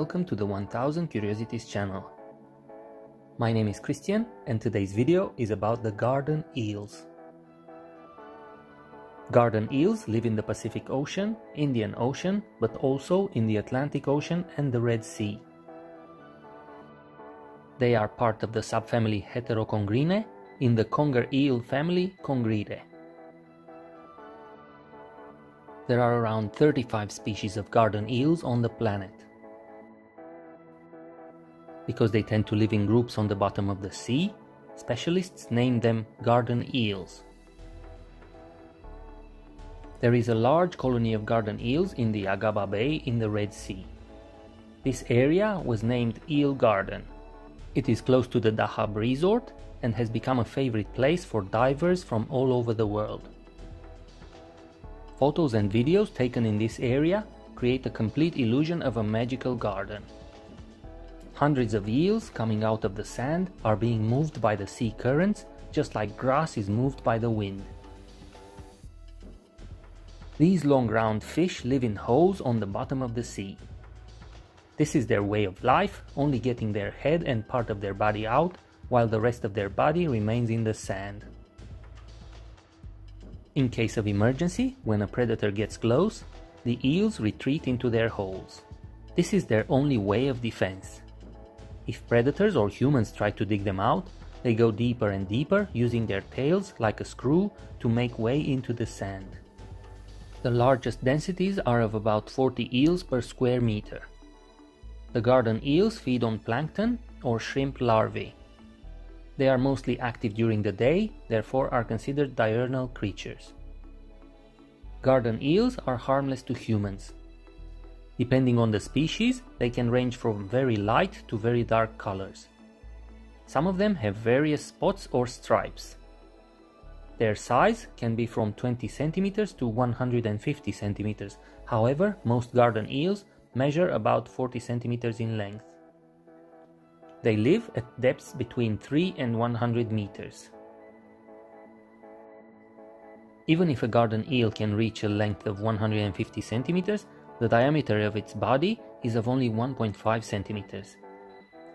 welcome to the 1000 Curiosities channel. My name is Christian and today's video is about the garden eels. Garden eels live in the Pacific Ocean, Indian Ocean, but also in the Atlantic Ocean and the Red Sea. They are part of the subfamily Heterocongrinae in the conger eel family Congridae. There are around 35 species of garden eels on the planet. Because they tend to live in groups on the bottom of the sea, specialists name them garden eels. There is a large colony of garden eels in the Agaba Bay in the Red Sea. This area was named Eel Garden. It is close to the Dahab resort and has become a favorite place for divers from all over the world. Photos and videos taken in this area create a complete illusion of a magical garden. Hundreds of eels coming out of the sand are being moved by the sea currents just like grass is moved by the wind. These long round fish live in holes on the bottom of the sea. This is their way of life, only getting their head and part of their body out while the rest of their body remains in the sand. In case of emergency, when a predator gets close, the eels retreat into their holes. This is their only way of defense. If predators or humans try to dig them out, they go deeper and deeper using their tails like a screw to make way into the sand. The largest densities are of about 40 eels per square meter. The garden eels feed on plankton or shrimp larvae. They are mostly active during the day, therefore are considered diurnal creatures. Garden eels are harmless to humans. Depending on the species, they can range from very light to very dark colors. Some of them have various spots or stripes. Their size can be from 20 centimeters to 150 centimeters. However, most garden eels measure about 40 centimeters in length. They live at depths between 3 and 100 meters. Even if a garden eel can reach a length of 150 centimeters, the diameter of its body is of only 1.5 centimeters.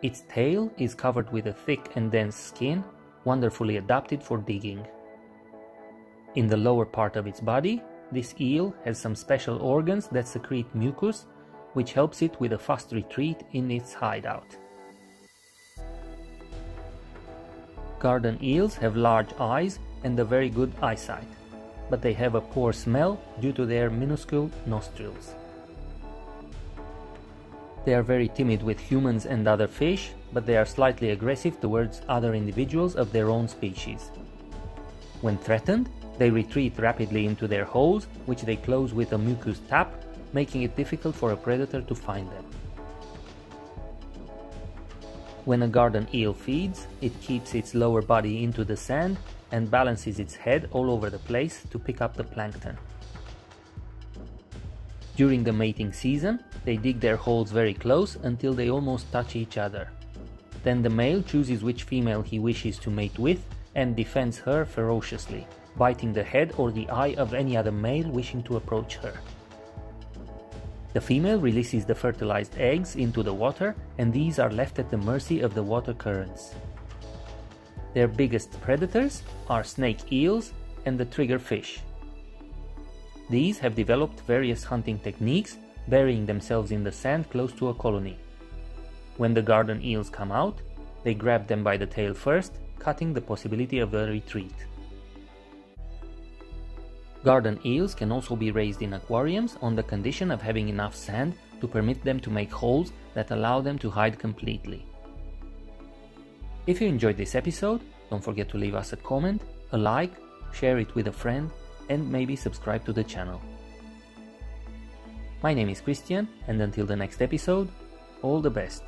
Its tail is covered with a thick and dense skin, wonderfully adapted for digging. In the lower part of its body, this eel has some special organs that secrete mucus, which helps it with a fast retreat in its hideout. Garden eels have large eyes and a very good eyesight, but they have a poor smell due to their minuscule nostrils. They are very timid with humans and other fish, but they are slightly aggressive towards other individuals of their own species. When threatened, they retreat rapidly into their holes, which they close with a mucus tap, making it difficult for a predator to find them. When a garden eel feeds, it keeps its lower body into the sand and balances its head all over the place to pick up the plankton. During the mating season, they dig their holes very close until they almost touch each other. Then the male chooses which female he wishes to mate with and defends her ferociously, biting the head or the eye of any other male wishing to approach her. The female releases the fertilized eggs into the water and these are left at the mercy of the water currents. Their biggest predators are snake eels and the triggerfish. These have developed various hunting techniques, burying themselves in the sand close to a colony. When the garden eels come out, they grab them by the tail first, cutting the possibility of a retreat. Garden eels can also be raised in aquariums on the condition of having enough sand to permit them to make holes that allow them to hide completely. If you enjoyed this episode, don't forget to leave us a comment, a like, share it with a friend, and maybe subscribe to the channel. My name is Christian, and until the next episode, all the best.